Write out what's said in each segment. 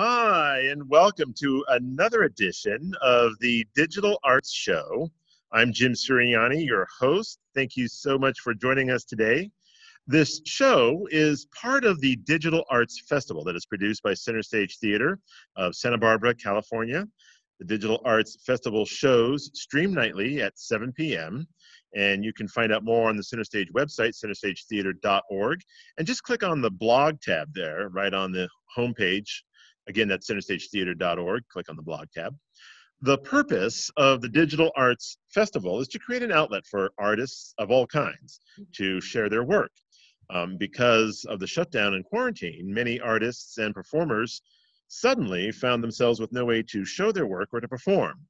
Hi, and welcome to another edition of the Digital Arts Show. I'm Jim Sirianni, your host. Thank you so much for joining us today. This show is part of the Digital Arts Festival that is produced by Center Stage Theater of Santa Barbara, California. The Digital Arts Festival shows stream nightly at 7 p.m. And you can find out more on the Center Stage website, centerstagetheater.org. And just click on the blog tab there, right on the homepage. Again, that's centerstagetheater.org. Click on the blog tab. The purpose of the Digital Arts Festival is to create an outlet for artists of all kinds to share their work. Um, because of the shutdown and quarantine, many artists and performers suddenly found themselves with no way to show their work or to perform.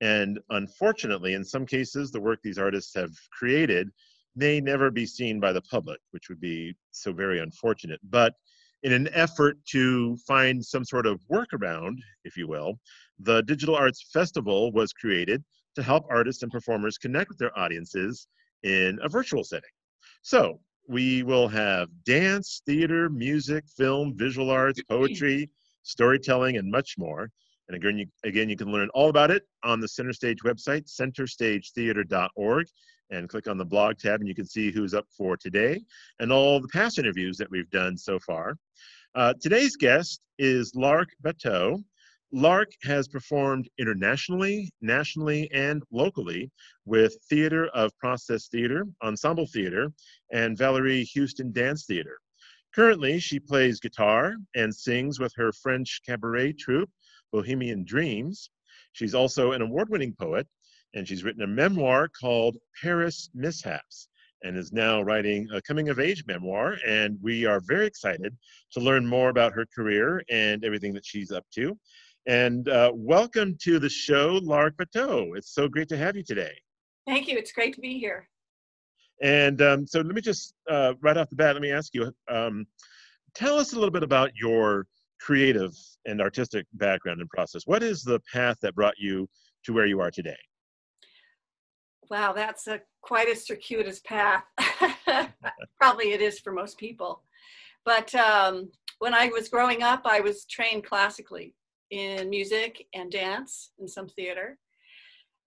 And unfortunately, in some cases, the work these artists have created may never be seen by the public, which would be so very unfortunate. But in an effort to find some sort of workaround, if you will, the Digital Arts Festival was created to help artists and performers connect with their audiences in a virtual setting. So we will have dance, theater, music, film, visual arts, poetry, storytelling, and much more. And again you, again, you can learn all about it on the Center Stage website, centerstagetheater.org, and click on the blog tab, and you can see who's up for today and all the past interviews that we've done so far. Uh, today's guest is Lark Batteau. Lark has performed internationally, nationally, and locally with Theater of Process Theater, Ensemble Theater, and Valerie Huston Dance Theater. Currently, she plays guitar and sings with her French cabaret troupe, Bohemian Dreams. She's also an award winning poet, and she's written a memoir called Paris Mishaps and is now writing a coming of age memoir. And we are very excited to learn more about her career and everything that she's up to. And uh, welcome to the show, Lark Batteau. It's so great to have you today. Thank you. It's great to be here. And um, so let me just, uh, right off the bat, let me ask you um, tell us a little bit about your creative and artistic background and process. What is the path that brought you to where you are today? Wow, that's a quite a circuitous path. Probably it is for most people. But um, when I was growing up, I was trained classically in music and dance and some theater.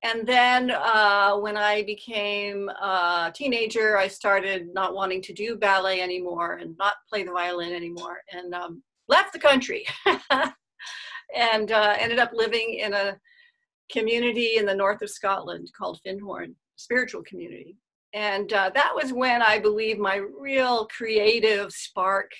And then uh, when I became a teenager, I started not wanting to do ballet anymore and not play the violin anymore and um, left the country and uh, ended up living in a community in the north of Scotland called Findhorn, spiritual community. And uh, that was when I believe my real creative spark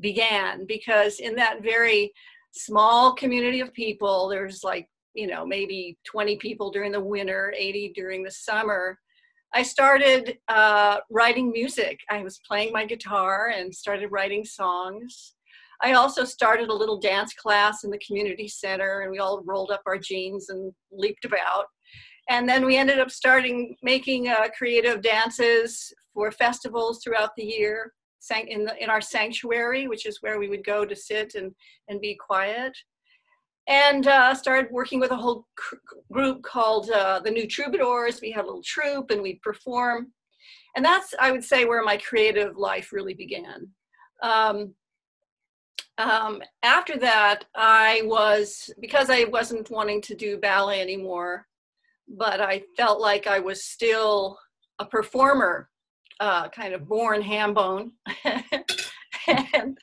began because in that very small community of people. There's like, you know, maybe 20 people during the winter, 80 during the summer. I started uh, writing music. I was playing my guitar and started writing songs. I also started a little dance class in the community center, and we all rolled up our jeans and leaped about. And then we ended up starting making uh, creative dances for festivals throughout the year in, the, in our sanctuary, which is where we would go to sit and, and be quiet. And uh, started working with a whole group called uh, the New Troubadours. We had a little troupe and we'd perform. And that's, I would say, where my creative life really began. Um, um, after that, I was, because I wasn't wanting to do ballet anymore, but I felt like I was still a performer uh, kind of born ham bone. and,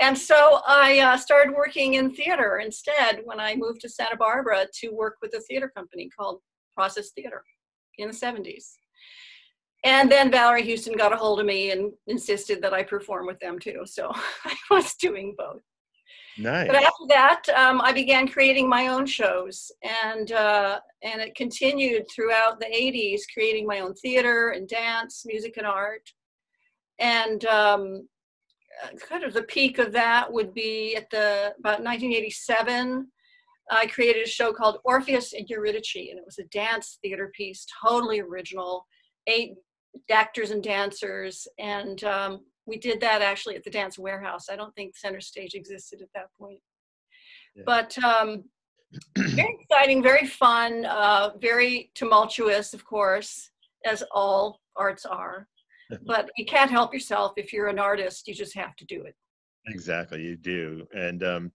and so I uh, started working in theater instead when I moved to Santa Barbara to work with a theater company called Process Theater in the 70s. And then Valerie Huston got a hold of me and insisted that I perform with them too. So I was doing both. Nice. But after that, um, I began creating my own shows, and uh, and it continued throughout the '80s, creating my own theater and dance, music and art, and um, kind of the peak of that would be at the about 1987. I created a show called Orpheus and Eurydice, and it was a dance theater piece, totally original, eight actors and dancers, and um, we did that actually at the Dance Warehouse. I don't think Center Stage existed at that point. Yeah. But um, very exciting, very fun, uh, very tumultuous, of course, as all arts are. but you can't help yourself. If you're an artist, you just have to do it. Exactly, you do. And um,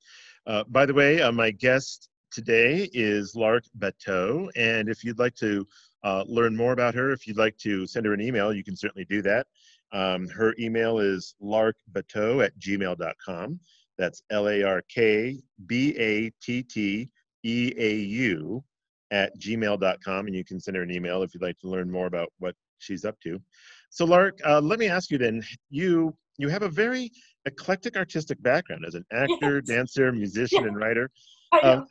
uh, by the way, uh, my guest today is Lark Batteau. And if you'd like to uh, learn more about her, if you'd like to send her an email, you can certainly do that. Um, her email is larkbatteau at gmail.com. That's L A R K B A T T E A U at gmail.com. And you can send her an email if you'd like to learn more about what she's up to. So, Lark, uh, let me ask you then you you have a very eclectic artistic background as an actor, yes. dancer, musician, yeah. and writer. Um,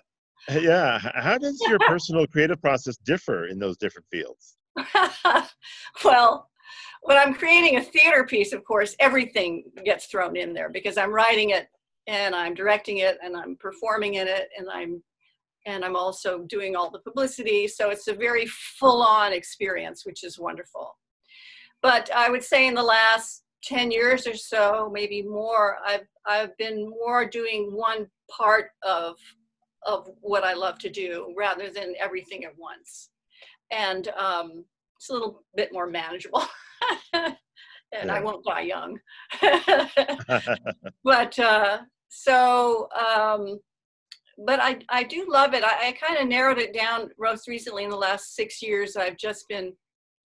Uh, yeah. How does your personal creative process differ in those different fields? well, when I'm creating a theater piece, of course, everything gets thrown in there because I'm writing it and I'm directing it and I'm performing in it and I'm and I'm also doing all the publicity. So it's a very full-on experience, which is wonderful. But I would say in the last 10 years or so, maybe more, I've I've been more doing one part of of what I love to do rather than everything at once. And um, it's a little bit more manageable. and yeah. I won't die young. but uh, so, um, but I, I do love it. I, I kind of narrowed it down most recently in the last six years. I've just been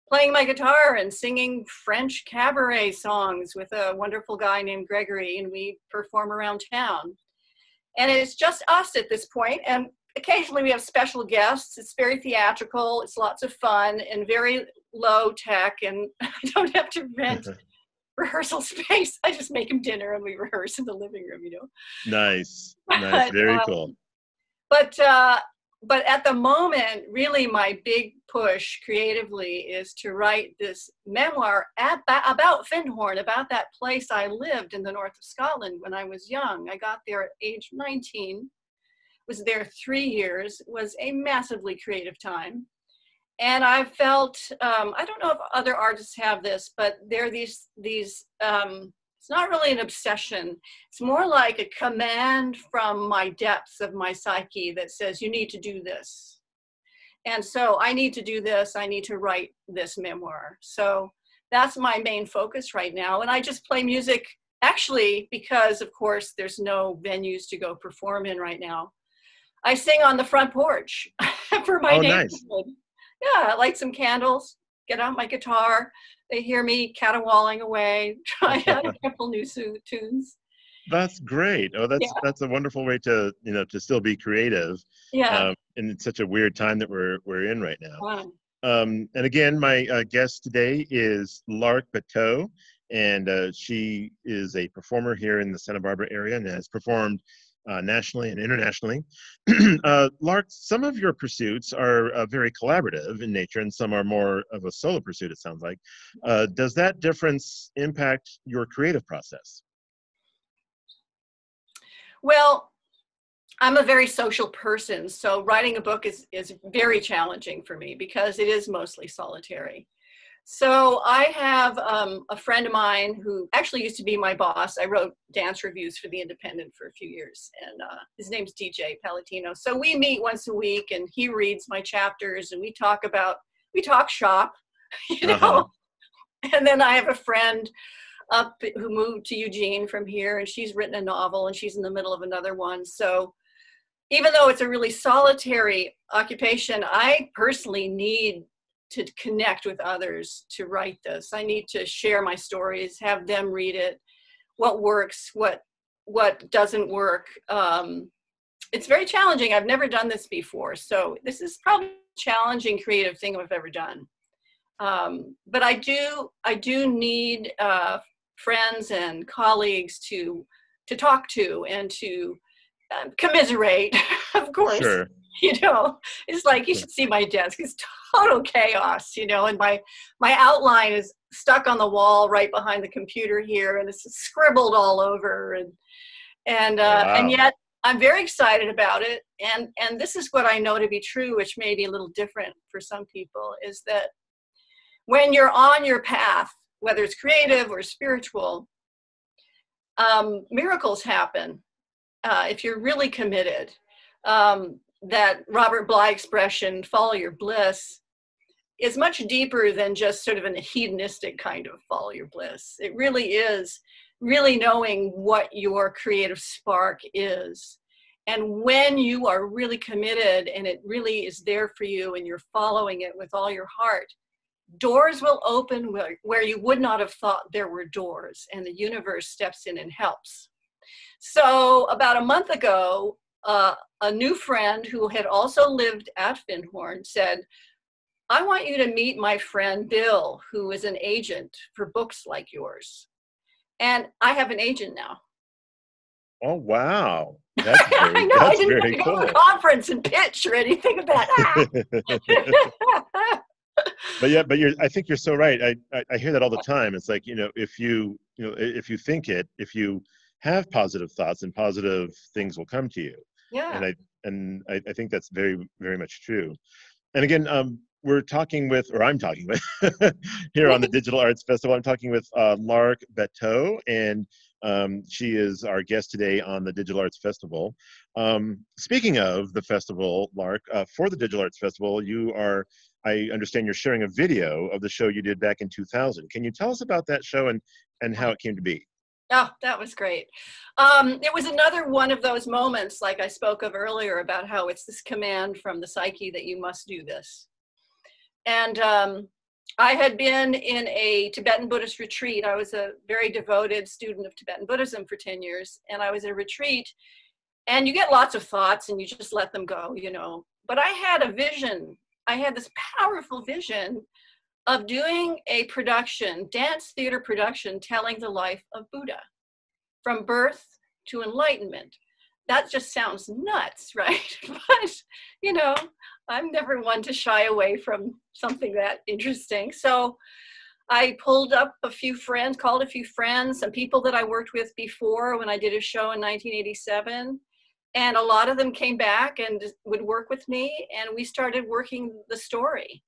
playing my guitar and singing French cabaret songs with a wonderful guy named Gregory, and we perform around town and it's just us at this point and occasionally we have special guests. It's very theatrical it's lots of fun and very low tech and i don't have to rent rehearsal space. I just make them dinner and we rehearse in the living room you know? Nice nice very um, cool. but uh but at the moment, really my big push creatively is to write this memoir at, about Findhorn, about that place I lived in the north of Scotland when I was young. I got there at age 19, was there three years, was a massively creative time. And I felt, um, I don't know if other artists have this, but there are these, these um, it's not really an obsession. It's more like a command from my depths of my psyche that says, you need to do this. And so I need to do this. I need to write this memoir. So that's my main focus right now. And I just play music actually because, of course, there's no venues to go perform in right now. I sing on the front porch for my oh, neighborhood. Nice. Yeah, I light some candles, get out my guitar, they hear me caterwauling away, trying out a couple new tunes. That's great. Oh, that's yeah. that's a wonderful way to you know to still be creative. Yeah. Um, and it's such a weird time that we're we're in right now. Wow. Um, and again, my uh, guest today is Lark Batteau, and uh, she is a performer here in the Santa Barbara area and has performed uh, nationally and internationally. uh, Lark, some of your pursuits are uh, very collaborative in nature, and some are more of a solo pursuit, it sounds like. Uh, does that difference impact your creative process? Well, I'm a very social person, so writing a book is, is very challenging for me because it is mostly solitary. So I have um, a friend of mine who actually used to be my boss. I wrote dance reviews for The Independent for a few years, and uh, his name's DJ Palladino. So we meet once a week, and he reads my chapters, and we talk about we talk shop, you know. Uh-huh. And then I have a friend up who moved to Eugene from here, and she's written a novel, and she's in the middle of another one. So even though it's a really solitary occupation, I personally need to connect with others to write this. I need to share my stories, have them read it, what works, what what doesn't work. Um, it's very challenging. I've never done this before, so this is probably challenging creative thing I've ever done. Um, but I do I do need uh, friends and colleagues to to talk to and to uh, commiserate, of course. Sure. you know it's like you should see my desk it's total chaos you know and my my outline is stuck on the wall right behind the computer here and it's scribbled all over and and uh, wow. and yet i'm very excited about it and and this is what i know to be true which may be a little different for some people is that when you're on your path whether it's creative or spiritual um, miracles happen uh, if you're really committed um, that Robert Bly expression, follow your bliss, is much deeper than just sort of an hedonistic kind of follow your bliss. It really is really knowing what your creative spark is. And when you are really committed and it really is there for you and you're following it with all your heart, doors will open where, where you would not have thought there were doors, and the universe steps in and helps. So, about a month ago, uh, a new friend who had also lived at Findhorn said, I want you to meet my friend Bill, who is an agent for books like yours. And I have an agent now. Oh, wow. That's very, I know, that's I didn't very go cool. to a conference and pitch or anything of that. but yeah, but you're, I think you're so right. I, I, I hear that all the time. It's like, you know, if you, you know, if you think it, if you have positive thoughts and positive things will come to you. yeah. And I, and I, I think that's very, very much true. And again, um, we're talking with, or I'm talking with, here on the Digital Arts Festival. I'm talking with uh, Lark Batteau, and um, she is our guest today on the Digital Arts Festival. Um, speaking of the festival, Lark, uh, for the Digital Arts Festival, you are, I understand, you're sharing a video of the show you did back in 2000. Can you tell us about that show and and how it came to be? Oh, that was great. Um, it was another one of those moments, like I spoke of earlier, about how it's this command from the psyche that you must do this. And um, I had been in a Tibetan Buddhist retreat. I was a very devoted student of Tibetan Buddhism for 10 years, and I was at a retreat. And you get lots of thoughts and you just let them go, you know. But I had a vision, I had this powerful vision of doing a production, dance theater production, telling the life of Buddha from birth to enlightenment. That just sounds nuts, right? but, you know, I'm never one to shy away from something that interesting. So I pulled up a few friends, called a few friends, some people that I worked with before when I did a show in 1987. And a lot of them came back and would work with me, and we started working the story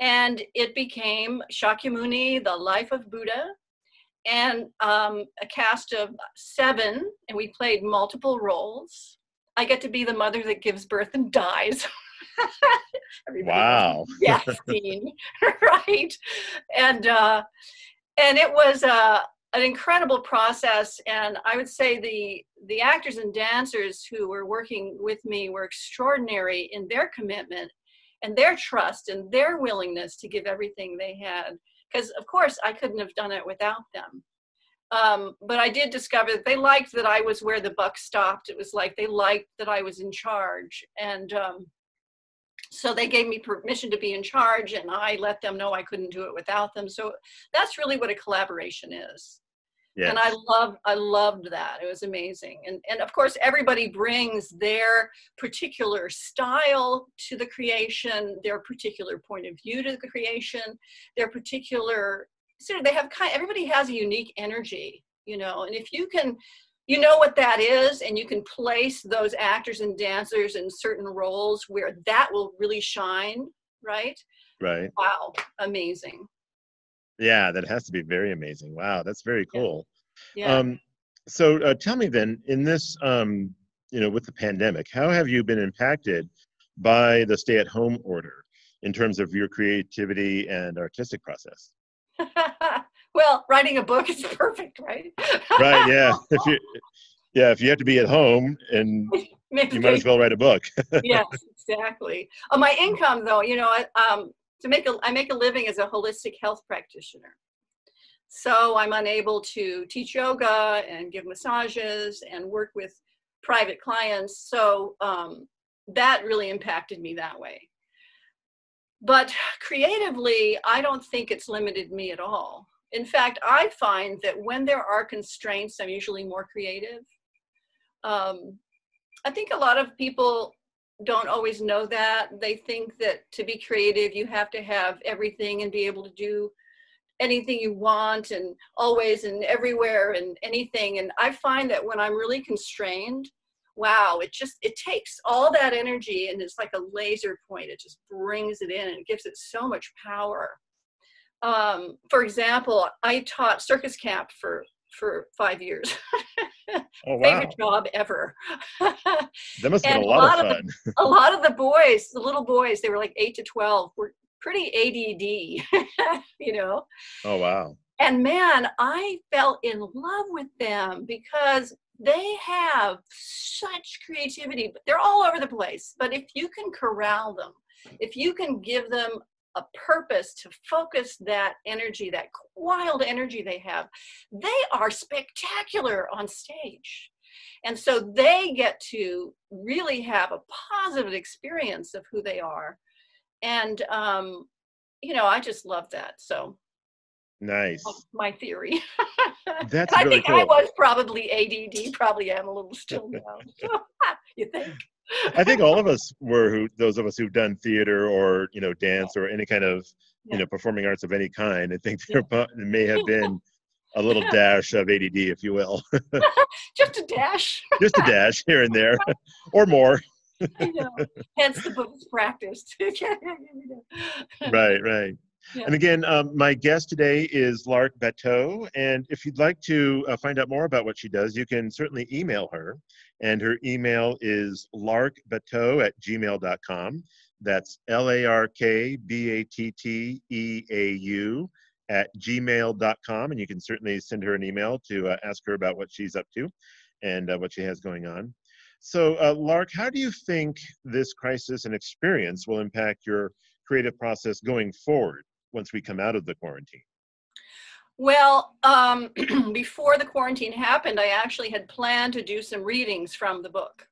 and it became Shakyamuni, the life of Buddha, and um, a cast of seven, and we played multiple roles. I get to be the mother that gives birth and dies. Wow. yeah, scene, right? And uh, and it was uh, an incredible process. And I would say the the actors and dancers who were working with me were extraordinary in their commitment and their trust and their willingness to give everything they had. Because of course I couldn't have done it without them. Um, but I did discover that they liked that I was where the buck stopped. It was like they liked that I was in charge, and um, so they gave me permission to be in charge, and I let them know I couldn't do it without them. So that's really what a collaboration is Yes. and I loved I loved that. It was amazing. And and of course everybody brings their particular style to the creation, their particular point of view to the creation, their particular so they have kind everybody has a unique energy, you know. And if you can you know what that is and you can place those actors and dancers in certain roles where that will really shine, right? right. Wow, amazing. Yeah, that has to be very amazing. Wow, that's very cool. Yeah. Um, so uh, tell me then, in this, um, you know, with the pandemic, how have you been impacted by the stay-at-home order in terms of your creativity and artistic process? well, writing a book is perfect, right? Right. Yeah. If you, yeah, if you have to be at home, and you might as well write a book. yes, exactly. Uh, my income, though, you know, um, to make a, I make a living as a holistic health practitioner. So I'm unable to teach yoga and give massages and work with private clients. So um, that really impacted me that way. But creatively, I don't think it's limited me at all. In fact, I find that when there are constraints, I'm usually more creative. Um, I think a lot of people don't always know that. They think that to be creative, you have to have everything and be able to do anything you want and always and everywhere and anything. And I find that when I'm really constrained, wow, it just it takes all that energy and it's like a laser point. It just brings it in and it gives it so much power. Um, for example, I taught circus camp for for five years. Oh wow, Favorite job ever. that must have been a a lot lot of of fun. a lot of the boys, the little boys, they were like eight to twelve, were pretty ADD, you know. Oh wow. And man, I fell in love with them because they have such creativity. They're all over the place. But if you can corral them, if you can give them a purpose to focus that energy, that wild energy they have, they are spectacular on stage. And so they get to really have a positive experience of who they are. And, um, you know, I just love that. So Nice. my theory. That's I really think cool. I was probably ADD, probably am a little still now. you think? I think all of us were who those of us who've done theater or you know dance or any kind of Yeah. you know performing arts of any kind. I think there po- may have been a little dash of ADD, if you will, Just a dash. just a dash here and there, or more. I know. Hence the book is practiced. Right, right. Yeah. And again, um, my guest today is Lark Batteau. And if you'd like to uh, find out more about what she does, you can certainly email her. And her email is larkbatteau at gmail.com. That's L A R K B A T T E A U at gmail.com. And you can certainly send her an email to uh, ask her about what she's up to and uh, what she has going on. So, uh, Lark, how do you think this crisis and experience will impact your creative process going forward once we come out of the quarantine? Well, um, before the quarantine happened, I actually had planned to do some readings from the book.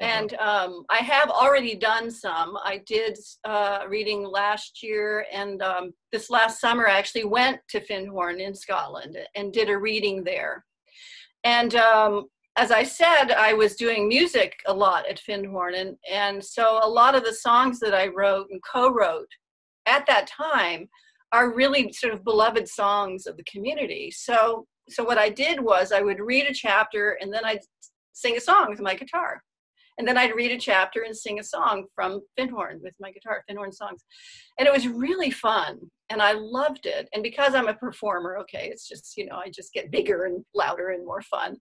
Uh-huh. And um, I have already done some. I did uh, reading last year, and um, this last summer I actually went to Findhorn in Scotland and did a reading there. And um, as I said, I was doing music a lot at Findhorn, and, and so a lot of the songs that I wrote and co-wrote at that time are really sort of beloved songs of the community. So so what I did was I would read a chapter and then I'd sing a song with my guitar. And then I'd read a chapter and sing a song from Findhorn with my guitar, Findhorn songs. And it was really fun and I loved it. And because I'm a performer, okay, it's just, you know, I just get bigger and louder and more fun.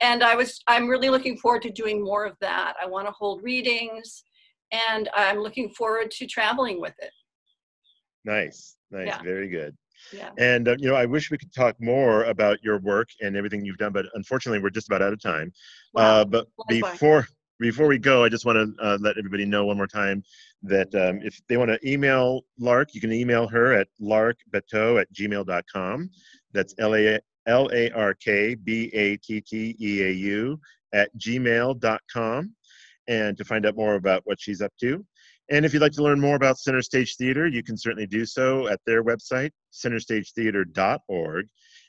And I was I'm really looking forward to doing more of that. I want to hold readings and I'm looking forward to traveling with it. Nice, nice, Yeah. very good. Yeah. And uh, you know, I wish we could talk more about your work and everything you've done, but unfortunately, we're just about out of time. Wow. Uh, but by. before before we go, I just want to uh, let everybody know one more time that um, if they want to email Lark, you can email her at larkbatteau at gmail.com. That's L A L A R K B A T T E A U at gmail.com. And to find out more about what she's up to. And if you'd like to learn more about Center Stage Theater, you can certainly do so at their website, centerstagetheater.org.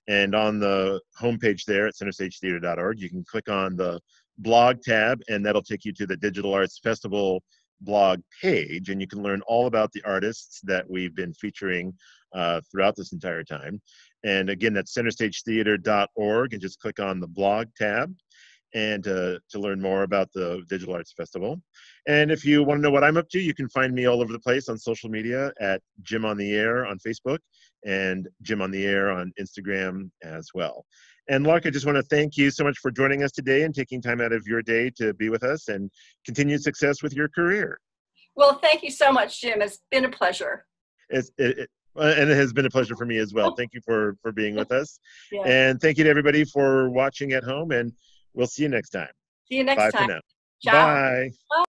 And on the homepage there at centerstagetheater.org, you can click on the blog tab, and that'll take you to the Digital Arts Festival blog page. And you can learn all about the artists that we've been featuring uh, throughout this entire time. And again, that's centerstagetheater.org, and just click on the blog tab and uh, to learn more about the Digital Arts Festival. And if you want to know what I'm up to, you can find me all over the place on social media at Jim on the Air on Facebook and Jim on the Air on Instagram as well. And Lark, I just want to thank you so much for joining us today and taking time out of your day to be with us and continued success with your career. Well, thank you so much, Jim. It's been a pleasure. It's, it, it, and it has been a pleasure for me as well. Thank you for, for being with us. Yeah. And thank you to everybody for watching at home. And we'll see you next time. See you next Bye time. for now. Ciao. Bye.